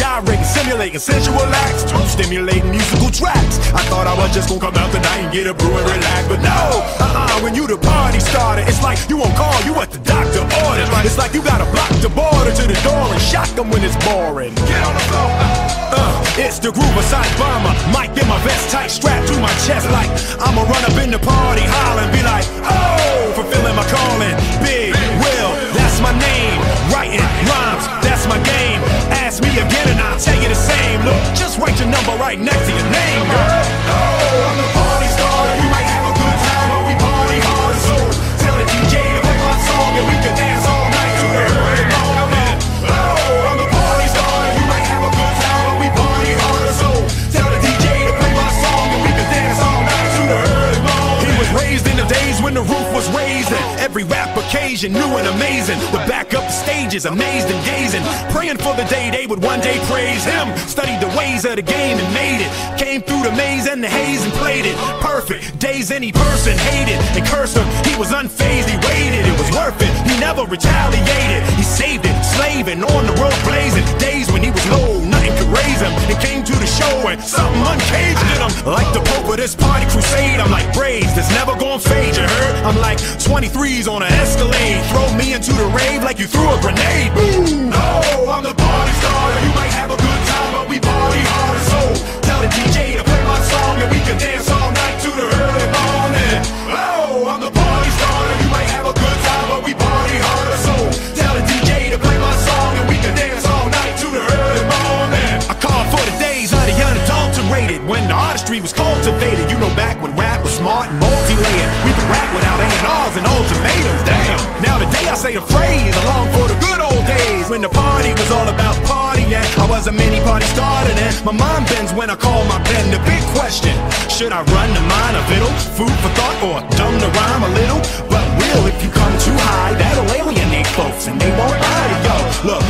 gyrating, simulating sensual acts, stimulating musical tracks. I thought I was just gonna come out tonight and get a brew and relax, but no, uh-uh, when you the party starter, it's like you won't call, you what the doctor ordered. It's like you gotta block the border to the door and shock them when it's boring. Get on the floor. Uh, it's the groove side bomber. Mic in my vest tight, strapped to my chest like I'ma run up in the party, holler and be like, oh, fulfilling my calling. Big Will, that's my name. Writing rhymes, right next to your occasion new and amazing. The back up the stages, amazed and gazing, praying for the day they would one day praise him. Studied the ways of the game and made it. Came through the maze and the haze and played it perfect. Days any person hated and cursed him. He was unfazed, he waited. It was worth it. He never retaliated. He saved it, slaving on the road blazing. Days when he was low, could raise him. It came to the show and something uncaged in him. Like the Pope of this party crusade, I'm like braids that's never gonna fade. You heard? I'm like 23s on an Escalade. Throw me into the rave like you threw a grenade. Boom! No, smart and multi-layered. We could rap without A&Rs and ultimatums. Damn. Now today I say the phrase along for the good old days when the party was all about partying. I was a mini party starter then. My mind bends when I call my pen. The big question: Should I run the mind a fiddle? Food for thought or dumb the rhyme a little? But will if you come too high, that'll alienate folks and they won't buy it. Yo, look,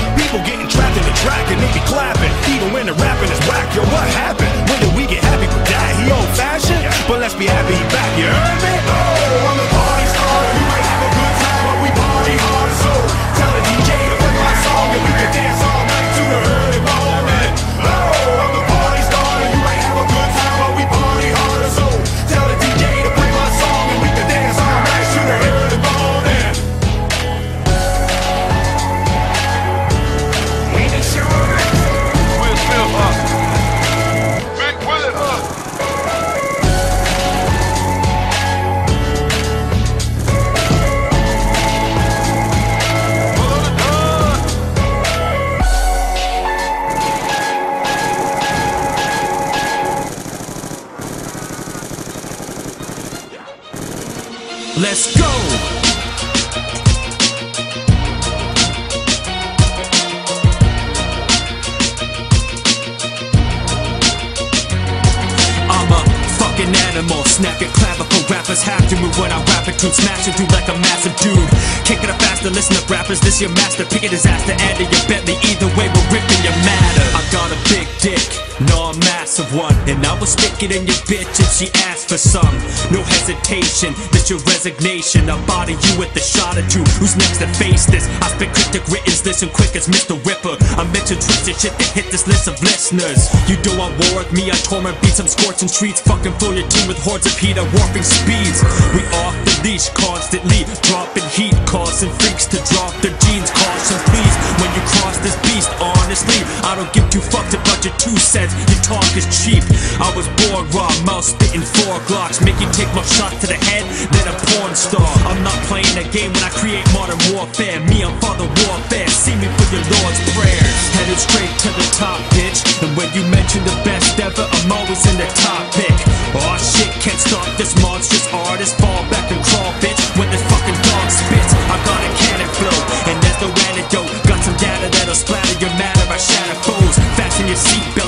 Let's go! I'm a fucking animal, snapping clavicle rappers have to move when I rap it to smashing through like a massive dude. Kick it up faster, listen up rappers, this your master. Pick a disaster, and your Bentley. Either way, we're ripping your matter. I got a big dick, no a massive one, and I stick it in your bitch if she asks for some. No hesitation, that's your resignation. I'll body you with a shot or two. Who's next to face this? I spit cryptic writtens, listen quick as Mr. Ripper. I'm into twisted shit to hit this list of listeners. You do want war with me, I torment beats, I'm scorching streets, fucking fill your team with hordes of heat at warping speeds. We off the leash constantly, dropping heat, causing freaks to drop their jeans. Caution, please, when you cross this beast, honestly, I don't give two fucks about your talk is cheap. I was born raw, mouth spitting four glocks, make you take more shots to the head than a porn star. I'm not playing a game when I create modern warfare. Me, I'm father warfare. See me for your Lord's prayer. Headed straight to the top, bitch. And when you mention the best ever, I'm always in the top pick. Oh shit, can't stop this monstrous artist. Fall back and crawl, bitch. When this fucking dog spits, I got a cannon flow. And there's no antidote. Got some data that'll splatter your matter. I shatter foes. Fasten your seatbelts,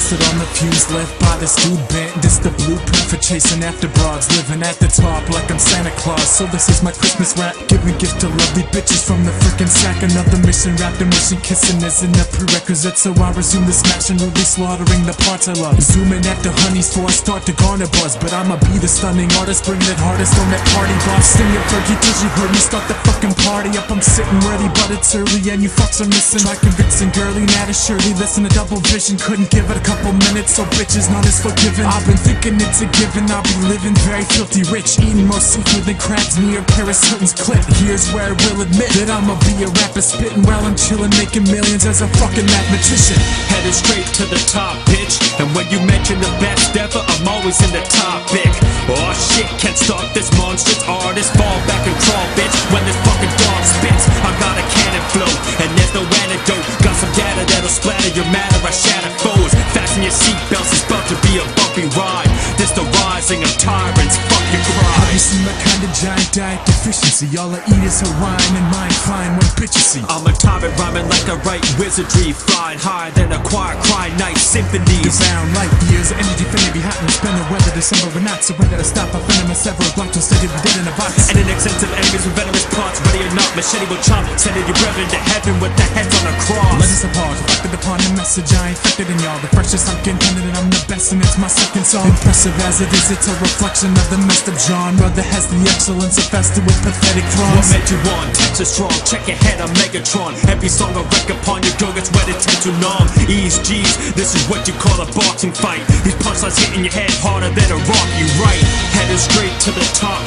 acid on the fuse left by this dude bent. This the blueprint for chasing after broads, living at the top like I'm Santa Claus. So this is my Christmas rap, giving gifts to lovely bitches from the freaking sack. Another mission wrapped in mission kissing isn't a prerequisite, so I resume the smash and really slaughtering the parts I love. Zooming at the honeys before I start to garner buzz, but I'ma be the stunning artist, bringing it hardest on that party boss. Singing Fergie till you heard me start the fucking party up. I'm sitting ready, but it's early and you fucks are missing. Try convincing girly, now to surely listen to double vision. Couldn't give it a couple minutes, so bitches not as forgiving. I've been thinking it's a given, I'll be living very filthy rich, eating more seafood than crabs near Paris Hilton's clip. Here's where I will admit that I'ma be a rapper, spitting while I'm chilling, making millions as a fucking mathematician. Headed straight to the top, bitch. And when you mention the best ever, I'm always in the topic. Oh shit, can't stop this monstrous artist. Fall back and crawl, bitch. When this fucking dog spits, I got a cannon flow, and there's no antidote. Got some data that'll splatter your matter. I shatter foes. Fasten your seatbelts, it's about to be a bumpy ride. This the rising of tyrants. Fuck your Have you seen my kind of giant diet deficiency? All I eat is a Hawaiian and mind fine when bitches see. I'm a tyrant rhyming like I write wizardry, flying higher than a choir, crying night symphonies. Around light years, energy finna be hot and spend the weather December and not surrender to stop. I venom a several block till steady dead in a box. And an extensive enemies with venomous plots, ready or not, machete will chomp, sending your brethren to heaven with their heads on a Let cross. us apart, reflected upon the message I infected in y'all. The freshest I'm contended and I'm the best and it's my second song. Impressive as it is, it's a reflection of the messed up genre that has the excellence of festive with pathetic What crimes. made you want? Texas strong, check your head on Megatron. Every song I wreck upon your door gets wedded ten to numb. Ease G's, this is what you call a boxing fight. These punchlines hitting your head harder than a rock, you right. Headed straight to the top,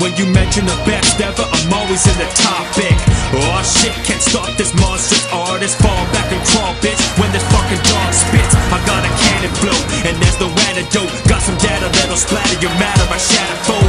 when you mention the best ever, I'm always in the topic. Oh shit, can't stop this monstrous artist. Fall back and crawl, bitch. When this fucking dog spits, I got a cannon blow, and there's no antidote. Got some data that'll splatter your matter. I shatter.